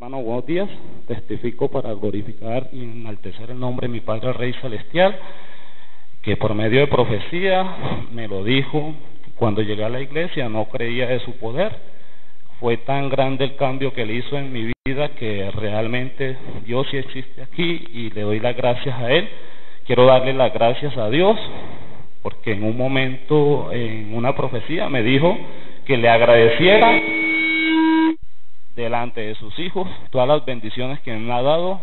Hermano, buenos días. Testifico para glorificar y enaltecer el nombre de mi Padre Rey Celestial, que por medio de profecía me lo dijo cuando llegué a la iglesia, no creía de su poder. Fue tan grande el cambio que él hizo en mi vida que realmente Dios sí existe aquí y le doy las gracias a él. Quiero darle las gracias a Dios porque en un momento, en una profecía, me dijo que le agradeciera delante de sus hijos todas las bendiciones que me ha dado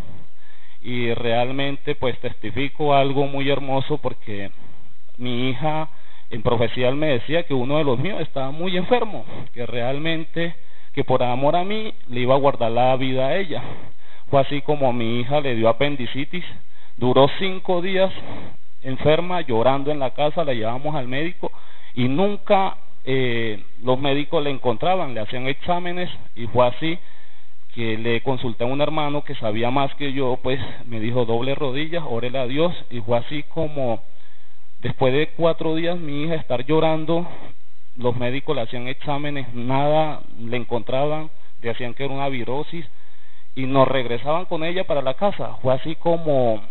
y realmente pues testifico algo muy hermoso porque mi hija en profecía me decía que uno de los míos estaba muy enfermo, que realmente que por amor a mí le iba a guardar la vida a ella. Fue así como mi hija le dio apendicitis, duró cinco días enferma, llorando en la casa, la llevamos al médico y nunca eh, los médicos le encontraban, le hacían exámenes y fue así que le consulté a un hermano que sabía más que yo, pues me dijo doble rodillas, órele a Dios y fue así como después de cuatro días mi hija estar llorando, los médicos le hacían exámenes, nada le encontraban, le hacían que era una virosis y nos regresaban con ella para la casa. Fue así como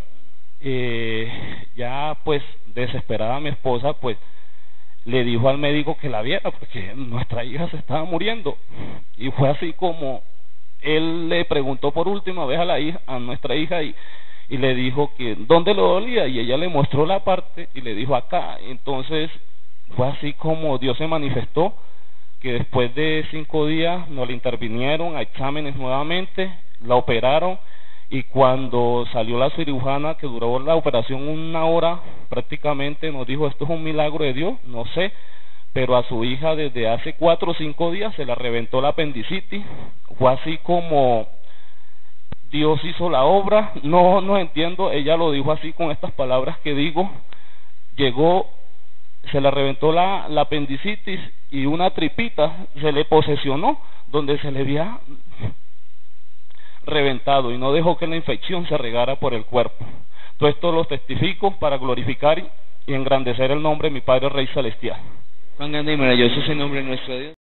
eh, ya pues desesperada mi esposa pues le dijo al médico que la viera porque nuestra hija se estaba muriendo. Y fue así como él le preguntó por última vez a la hija a nuestra hija y y le dijo que dónde lo dolía y ella le mostró la parte y le dijo acá entonces fue así como Dios se manifestó que después de cinco días nos le intervinieron a exámenes nuevamente la operaron y cuando salió la cirujana que duró la operación una hora prácticamente nos dijo esto es un milagro de Dios no sé pero a su hija desde hace cuatro o cinco días se la reventó la apendicitis. Fue así como Dios hizo la obra. No no entiendo ella lo dijo así con estas palabras que digo. Llegó se le reventó la, la apendicitis y una tripita se le posesionó donde se le había reventado y no dejó que la infección se regara por el cuerpo. Todo esto lo testifico para glorificar y engrandecer el nombre de mi Padre Rey Celestial. Cuán grande y maravilloso es el nombre de nuestro Dios.